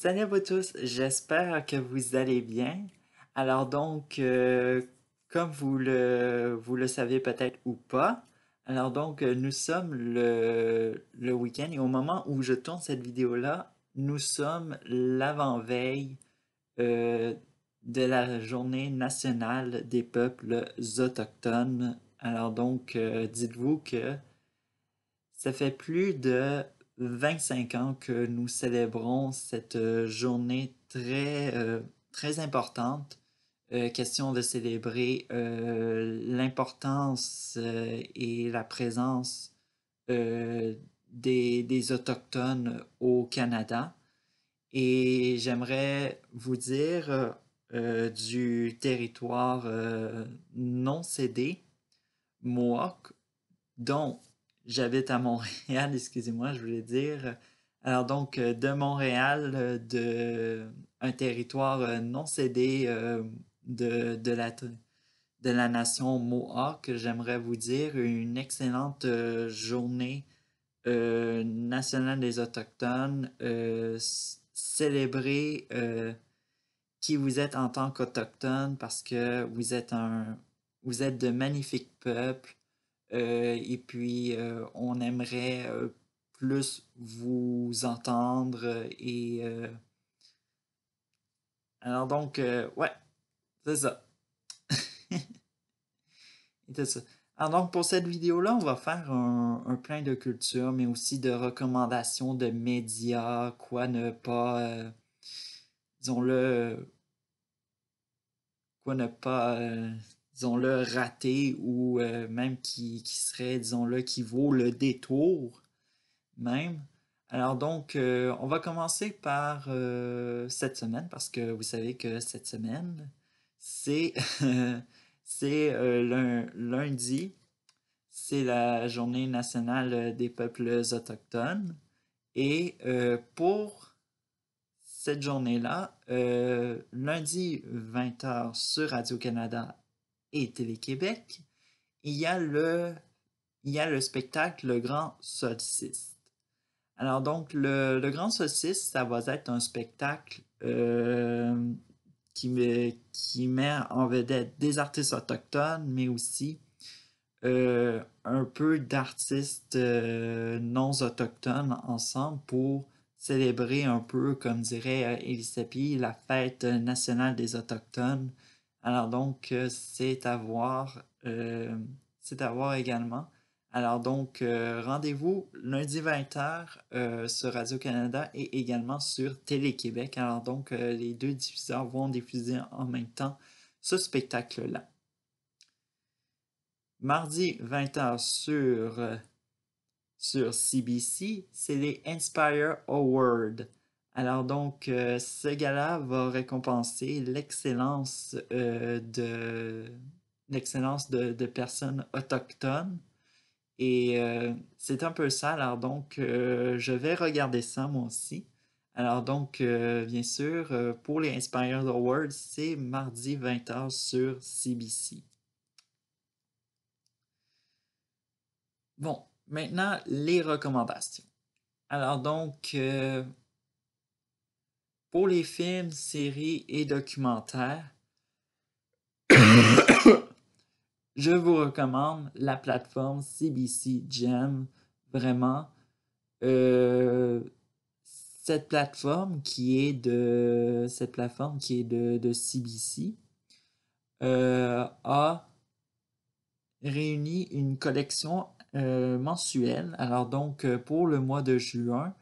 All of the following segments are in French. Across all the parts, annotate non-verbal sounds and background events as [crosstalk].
Salut à vous tous, j'espère que vous allez bien. Alors donc, euh, comme vous le, vous le savez peut-être ou pas, alors donc euh, nous sommes le, le week-end et au moment où je tourne cette vidéo-là, nous sommes l'avant-veille euh, de la journée nationale des peuples autochtones. Alors donc, dites-vous que ça fait plus de 25 ans que nous célébrons cette euh, journée très, euh, très importante. Euh, question de célébrer l'importance et la présence des, des, Autochtones au Canada. Et j'aimerais vous dire du territoire non cédé, Mohawk, dont J'habite à Montréal, [laughs] excusez-moi, je voulais dire. Alors donc, euh, de Montréal, euh, de un territoire euh, non cédé de, la, nation Mohawk, j'aimerais vous dire une excellente journée nationale des Autochtones. célébrer qui vous êtes en tant qu'Autochtone parce que vous êtes un vous êtes de magnifiques peuples euh, et puis, euh, on aimerait euh, plus vous entendre et... Alors donc, ouais, c'est ça. [laughs] c'est ça. Alors donc, pour cette vidéo-là, on va faire un, un, plein de culture, mais aussi de recommandations de médias, quoi ne pas, disons-le, quoi ne pas disons-le, raté ou euh, même qui, serait, disons-le, qui vaut le détour même. Alors donc, euh, on va commencer par euh, cette semaine parce que vous savez que cette semaine, c'est [laughs] lundi, c'est la journée nationale des peuples autochtones. Et pour cette journée-là, lundi 20h sur Radio-Canada et Télé-Québec, il y a le, il y a le spectacle Le Grand Solstice. Alors donc, le, Grand Solstice, ça va être un spectacle euh, qui, met, en vedette des artistes autochtones, mais aussi euh, un peu d'artistes euh, non autochtones ensemble pour célébrer un peu, comme dirait Elisabeth, la fête nationale des Autochtones alors donc, euh, c'est à voir, euh, c'est également. Alors donc, euh, rendez-vous lundi 20h sur Radio-Canada et également sur Télé-Québec. Alors donc, les deux diffuseurs vont diffuser en même temps ce spectacle-là. Mardi 20h sur, sur CBC, c'est les Inspire Awards. Alors donc, euh, ce gala va récompenser l'excellence euh, de personnes autochtones. Et euh, c'est un peu ça. Alors donc, je vais regarder ça moi aussi. Alors donc, bien sûr, pour les Inspired Awards, c'est mardi 20h sur CBC. Bon, maintenant, les recommandations. Alors donc, pour les films, séries et documentaires, [coughs] je vous recommande la plateforme CBC Gem. Vraiment, euh, cette plateforme qui est de cette plateforme qui est de, CBC euh, a réuni une collection euh, mensuelle. Alors donc pour le mois de juin,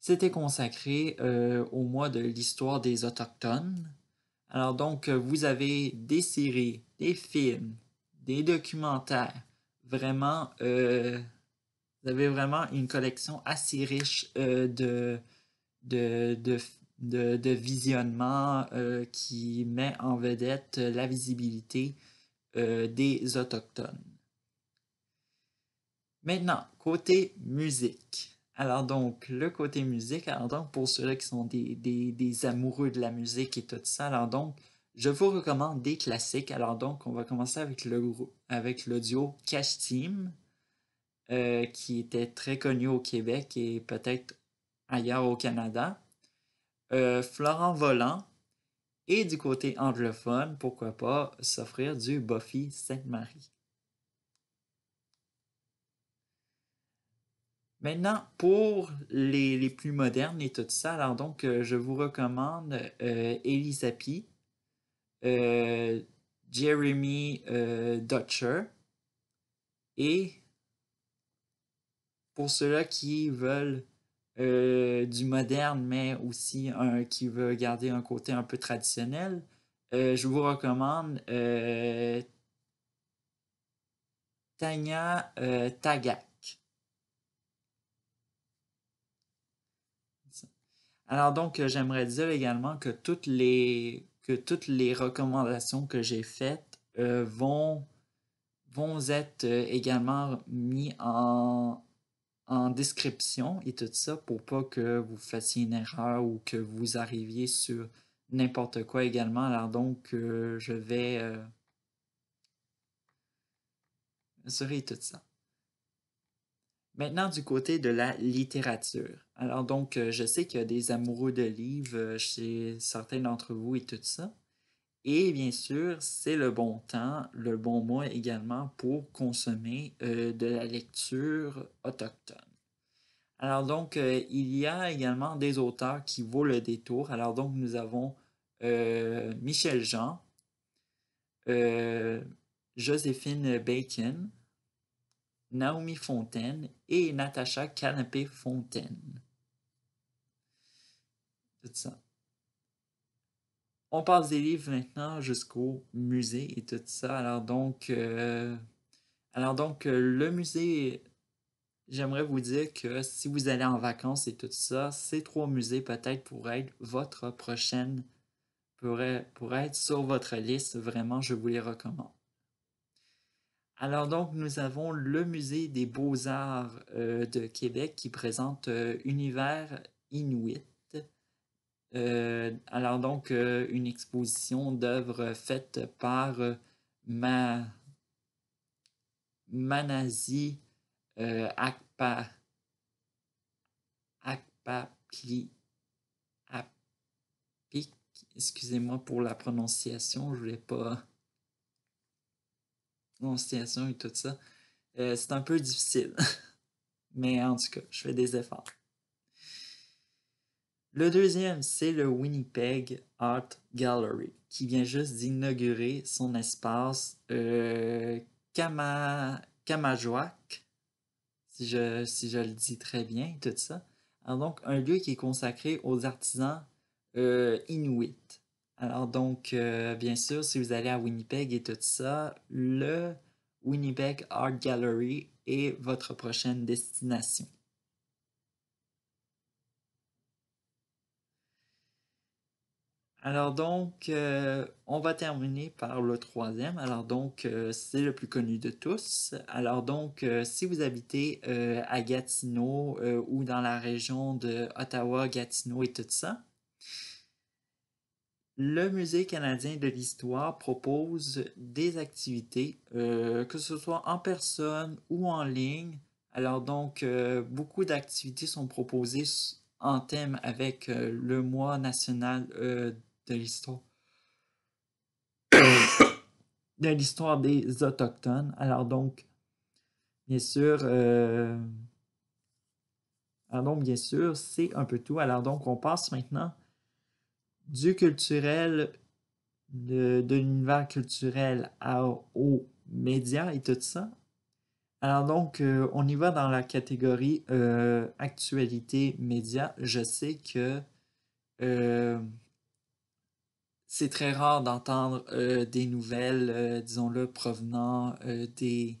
c'était consacré euh, au mois de l'histoire des Autochtones. Alors donc, euh, vous avez des séries, des films, des documentaires. Vraiment, euh, vous avez vraiment une collection assez riche de, de, de, de, visionnement qui met en vedette la visibilité des Autochtones. Maintenant, côté musique. Alors donc, le côté musique, alors donc pour ceux-là qui sont des, amoureux de la musique et tout ça, alors donc, je vous recommande des classiques. Alors donc, on va commencer avec le avec l'audio Cash Team, euh, qui était très connu au Québec et peut-être ailleurs au Canada. Florent Volant. Et du côté anglophone, pourquoi pas s'offrir du Buffy Sainte-Marie. Maintenant, pour les, plus modernes et tout ça, alors donc, euh, je vous recommande euh, Elisa P., euh, Jeremy Dutcher, et pour ceux-là qui veulent du moderne, mais aussi qui veut garder un côté un peu traditionnel, je vous recommande Tanya Tagak. Alors donc, euh, j'aimerais dire également que toutes les, que toutes les recommandations que j'ai faites euh, vont, vont être euh, également mis en, en description et tout ça pour pas que vous fassiez une erreur ou que vous arriviez sur n'importe quoi également. Alors donc, je vais euh, tout ça. Maintenant, du côté de la littérature. Alors donc, euh, je sais qu'il y a des amoureux de livres euh, chez certains d'entre vous et tout ça. Et bien sûr, c'est le bon temps, le bon mois également pour consommer euh, de la lecture autochtone. Alors donc, il y a également des auteurs qui vaut le détour. Alors donc, nous avons Michel Jean, Joséphine Bacon, Naomi Fontaine et Natacha Canapé-Fontaine. Tout ça. On passe des livres maintenant jusqu'au musée et tout ça. Alors donc, euh, alors donc euh, le musée, j'aimerais vous dire que si vous allez en vacances et tout ça, ces trois musées peut-être pourraient être votre prochaine, pourraient, pourraient être sur votre liste. Vraiment, je vous les recommande. Alors donc, nous avons le Musée des beaux-arts euh, de Québec qui présente euh, Univers Inuit. Euh, alors donc, une exposition d'œuvres faites par Ma... Manasi Akpa... Akpapli... Excusez-moi pour la prononciation, je voulais pas et tout ça. Euh, c'est un peu difficile. [laughs] Mais en tout cas, je fais des efforts. Le deuxième, c'est le Winnipeg Art Gallery, qui vient juste d'inaugurer son espace euh, Kama, si je, si je le dis très bien, tout ça. Donc, un lieu qui est consacré aux artisans euh, inuits. Alors donc, euh, bien sûr, si vous allez à Winnipeg et tout ça, le Winnipeg Art Gallery est votre prochaine destination. Alors donc, euh, on va terminer par le troisième. Alors donc, euh, c'est le plus connu de tous. Alors donc, si vous habitez à Gatineau ou dans la région de Ottawa, Gatineau et tout ça, le Musée canadien de l'histoire propose des activités, euh, que ce soit en personne ou en ligne. Alors donc, euh, beaucoup d'activités sont proposées en thème avec euh, le mois national de l'histoire. [coughs] de l'histoire des Autochtones. Alors donc, bien sûr, alors donc, bien sûr, c'est un peu tout. Alors donc, on passe maintenant du culturel, de, l'univers culturel aux médias et tout ça. Alors donc, euh, on y va dans la catégorie euh, actualité médias. Je sais que euh, c'est très rare d'entendre des nouvelles, disons-le, provenant des...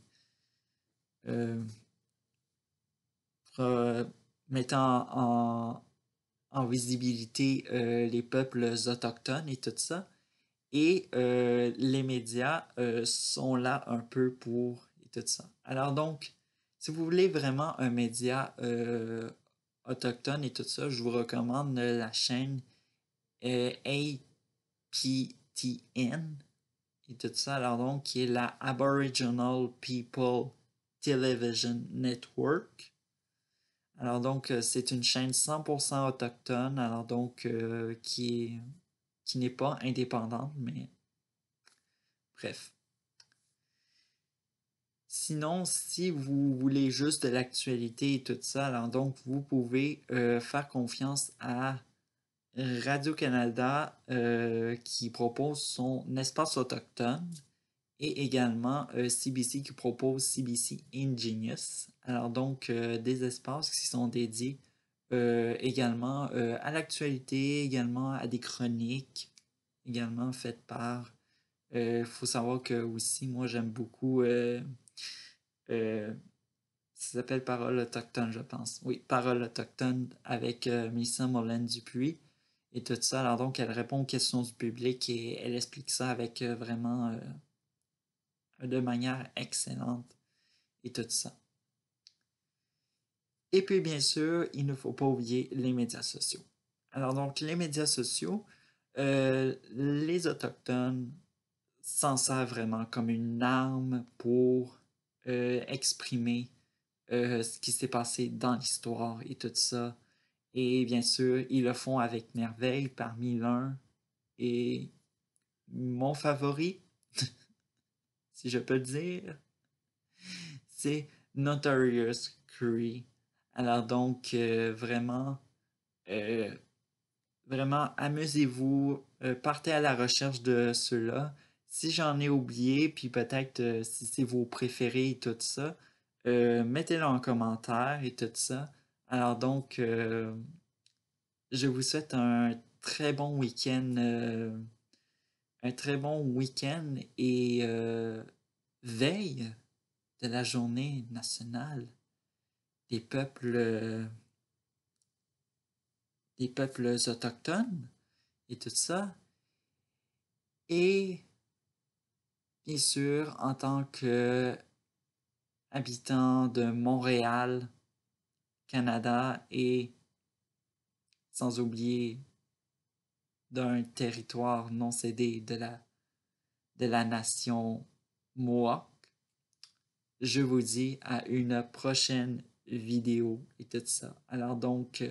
mettant en, en visibilité euh, les peuples autochtones et tout ça. Et euh, les médias euh, sont là un peu pour et tout ça. Alors donc, si vous voulez vraiment un média autochtone et tout ça, je vous recommande la chaîne APTN et tout ça. Alors donc, qui est la Aboriginal People Television Network. Alors donc, euh, c'est une chaîne 100% autochtone, alors donc euh, qui qui n'est pas indépendante, mais bref. Sinon, si vous voulez juste de l'actualité et tout ça, alors donc vous pouvez euh, faire confiance à Radio-Canada qui propose son espace autochtone et également CBC qui propose CBC Ingenious. Alors donc des espaces qui sont dédiés également à l'actualité, également à des chroniques, également faites par. Il faut savoir que aussi, moi j'aime beaucoup. ça s'appelle Parole autochtone, je pense. Oui, Parole autochtone avec Missa Molène Dupuis et tout ça. Alors donc, elle répond aux questions du public et elle explique ça avec vraiment de manière excellente et tout ça. Et puis, bien sûr, il ne faut pas oublier les médias sociaux. Alors, donc, les médias sociaux, euh, les Autochtones s'en servent vraiment comme une arme pour euh, exprimer euh, ce qui s'est passé dans l'histoire et tout ça. Et bien sûr, ils le font avec merveille parmi l'un. Et mon favori, [laughs] si je peux le dire, c'est Notorious Cree. Alors donc, euh, vraiment, euh, vraiment, amusez-vous, euh, partez à la recherche de ceux-là. Si j'en ai oublié, puis peut-être si c'est vos préférés et tout ça, mettez-le en commentaire et tout ça. Alors donc, je vous souhaite un très bon week-end un très bon week-end et euh, veille de la journée nationale des peuples des peuples autochtones et tout ça. Et bien sûr, en tant que habitant de Montréal, Canada et sans oublier d'un territoire non cédé de la, nation Mohawk. Je vous dis à une prochaine vidéo et tout ça. Alors donc,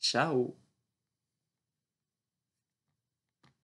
ciao!